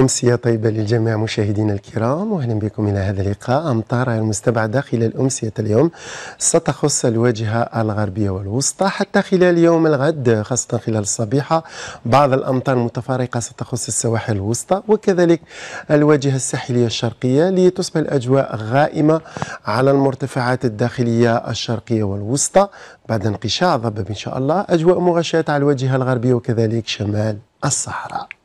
أمسية طيبة للجميع مشاهدينا الكرام وأهلا بكم إلى هذا اللقاء. أمطار المستبعدة خلال أمسية اليوم. ستخص الواجهة الغربية والوسطى حتى خلال يوم الغد خاصة خلال الصبيحة. بعض الأمطار المتفارقة ستخص السواحل الوسطى وكذلك الواجهة الساحلية الشرقية لتصبح الأجواء غائمة على المرتفعات الداخلية الشرقية والوسطى. بعد انقشاع ضباب إن شاء الله أجواء مغشاة على الواجهة الغربية وكذلك شمال الصحراء.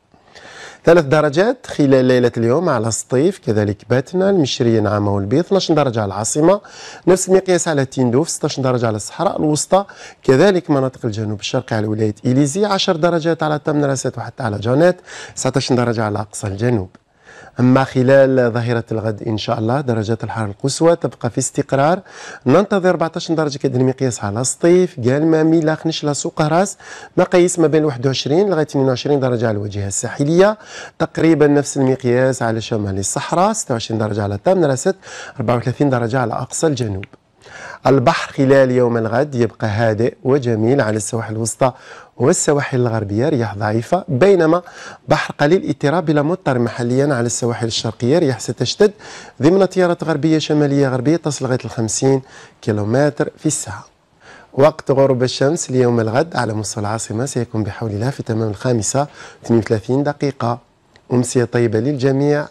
ثلاث درجات خلال ليلة اليوم على السطيف كذلك باتنا المشرية نعمة والبيض 12 درجة على العاصمة نفس المقياس على تيندوف 16 درجة على الصحراء الوسطى كذلك مناطق الجنوب الشرقي على ولاية إليزي 10 درجات على تمنرست وحتى على جانات 19 درجة على أقصى الجنوب. أما خلال ظهيرة الغد إن شاء الله درجات الحرارة القصوى تبقى في استقرار. ننتظر 14 درجة كدن مقياس على سطيف قال مامي لاخ نشلا سوق راس. مقاييس ما بين 21 لغاية 22 درجة على الواجهة الساحلية. تقريبا نفس المقياس على شمال الصحراء 26 درجة على تامن راست 34 درجة على أقصى الجنوب. البحر خلال يوم الغد يبقى هادئ وجميل على السواحل الوسطى والسواحل الغربية رياح ضعيفة. بينما بحر قليل اضطراب إلى مطر محليا على السواحل الشرقية رياح ستشتد. ضمن تيارات غربية شمالية غربية تصل لغاية 50 كيلومتر في الساعة. وقت غروب الشمس ليوم الغد على مستوى العاصمة سيكون بحول الله في تمام الخامسة 32 دقيقة. أمسية طيبة للجميع.